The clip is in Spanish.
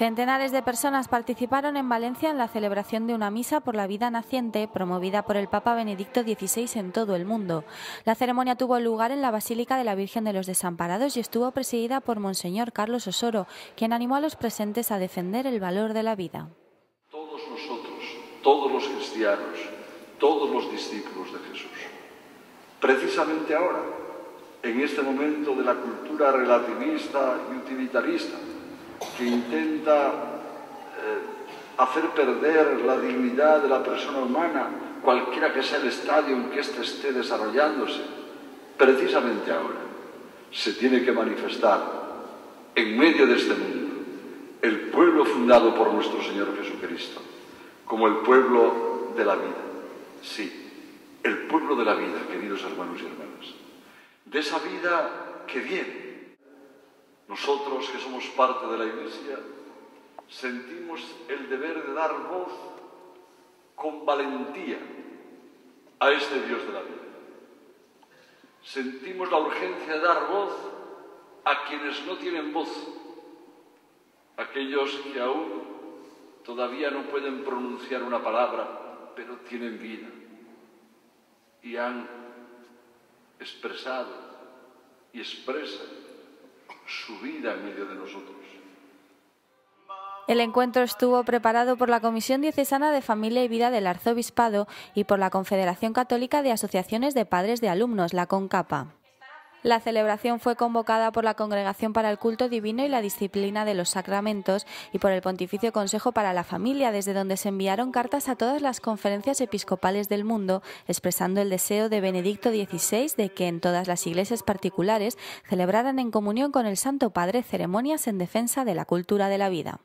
Centenares de personas participaron en Valencia en la celebración de una misa por la vida naciente promovida por el Papa Benedicto XVI en todo el mundo. La ceremonia tuvo lugar en la Basílica de la Virgen de los Desamparados y estuvo presidida por Monseñor Carlos Osoro, quien animó a los presentes a defender el valor de la vida. Todos nosotros, todos los cristianos, todos los discípulos de Jesús, precisamente ahora, en este momento de la cultura relativista y utilitarista, eh, hacer perder la dignidad de la persona humana, cualquiera que sea el estadio en que éste esté desarrollándose, precisamente ahora se tiene que manifestar en medio de este mundo el pueblo fundado por nuestro Señor Jesucristo, como el pueblo de la vida. Sí, el pueblo de la vida, queridos hermanos y hermanas. De esa vida que viene nosotros que somos parte de la Iglesia sentimos el deber de dar voz con valentía a este Dios de la vida. Sentimos la urgencia de dar voz a quienes no tienen voz, aquellos que aún todavía no pueden pronunciar una palabra, pero tienen vida y han expresado y expresan su vida en medio de nosotros. El encuentro estuvo preparado por la Comisión Diocesana de Familia y Vida del Arzobispado y por la Confederación Católica de Asociaciones de Padres de Alumnos, la CONCAPA. La celebración fue convocada por la Congregación para el Culto Divino y la Disciplina de los Sacramentos y por el Pontificio Consejo para la Familia, desde donde se enviaron cartas a todas las conferencias episcopales del mundo, expresando el deseo de Benedicto XVI de que en todas las iglesias particulares celebraran en comunión con el Santo Padre ceremonias en defensa de la cultura de la vida.